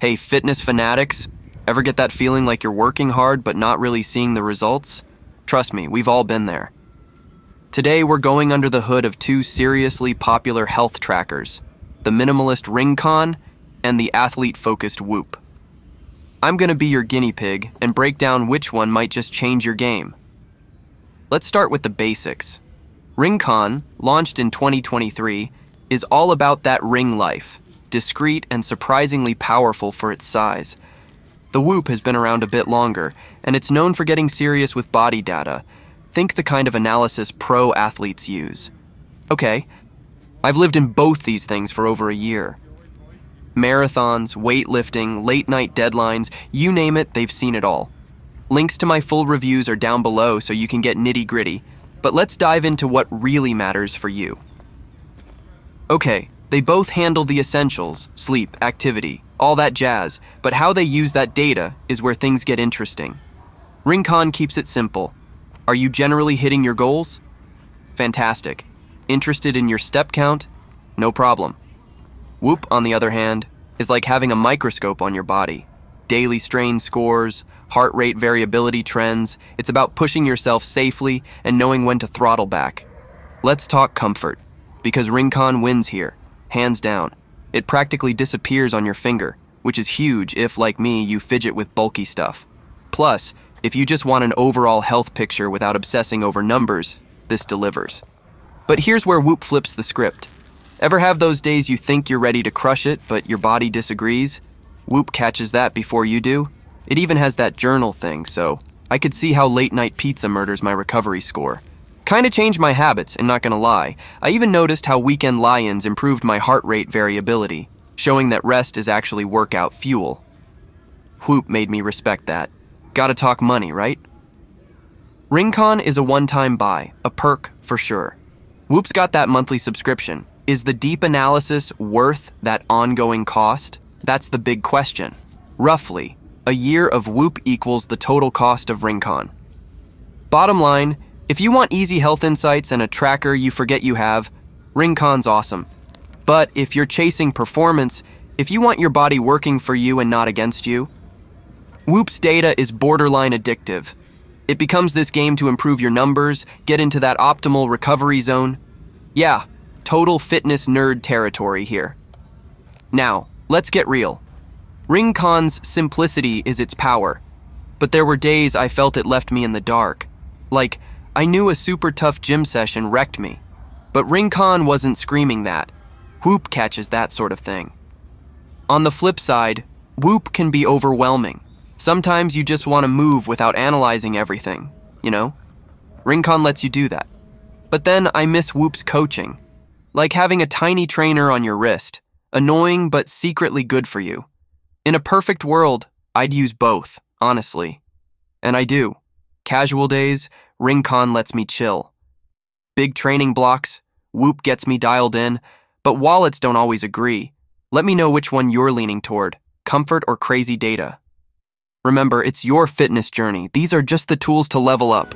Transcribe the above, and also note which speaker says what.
Speaker 1: Hey, fitness fanatics, ever get that feeling like you're working hard but not really seeing the results? Trust me, we've all been there. Today, we're going under the hood of two seriously popular health trackers the minimalist RingConn and the athlete focused Whoop. I'm going to be your guinea pig and break down which one might just change your game. Let's start with the basics. RingConn, launched in 2023, is all about that ring life, discreet and surprisingly powerful for its size. The Whoop has been around a bit longer, and it's known for getting serious with body data. Think the kind of analysis pro athletes use. Okay, I've lived in both these things for over a year. Marathons, weightlifting, late night deadlines, you name it, they've seen it all. Links to my full reviews are down below so you can get nitty gritty, but let's dive into what really matters for you. Okay, they both handle the essentials sleep, activity, all that jazz, but how they use that data is where things get interesting. RingConn keeps it simple. Are you generally hitting your goals? Fantastic. Interested in your step count? No problem. Whoop, on the other hand, is like having a microscope on your body. Daily strain scores, heart rate variability trends, it's about pushing yourself safely and knowing when to throttle back. Let's talk comfort, because RingConn wins here, hands down. It practically disappears on your finger, which is huge if, like me, you fidget with bulky stuff. Plus, if you just want an overall health picture without obsessing over numbers, this delivers. But here's where Whoop flips the script. Ever have those days you think you're ready to crush it, but your body disagrees? Whoop catches that before you do. It even has that journal thing, so I could see how late night pizza murders my recovery score. Kinda changed my habits, and not gonna lie. I even noticed how weekend lie-ins improved my heart rate variability, showing that rest is actually workout fuel. Whoop made me respect that. Gotta talk money, right? RingConn is a one-time buy, a perk for sure. Whoop's got that monthly subscription, is the deep analysis worth that ongoing cost? That's the big question. Roughly, a year of Whoop equals the total cost of RingConn. Bottom line, if you want easy health insights and a tracker you forget you have, RingConn's awesome. But if you're chasing performance, if you want your body working for you and not against you, Whoop's data is borderline addictive. It becomes this game to improve your numbers, get into that optimal recovery zone. Yeah, total fitness nerd territory here. Now, let's get real. RingConn's simplicity is its power, but there were days I felt it left me in the dark. Like, I knew a super tough gym session wrecked me, but RingConn wasn't screaming that. Whoop catches that sort of thing. On the flip side, Whoop can be overwhelming. Sometimes you just want to move without analyzing everything, you know? RingConn lets you do that. But then I miss Whoop's coaching. Like having a tiny trainer on your wrist, annoying but secretly good for you. In a perfect world, I'd use both, honestly. And I do. Casual days, RingConn lets me chill. Big training blocks, Whoop gets me dialed in, but wallets don't always agree. Let me know which one you're leaning toward comfort or crazy data. Remember, it's your fitness journey. These are just the tools to level up.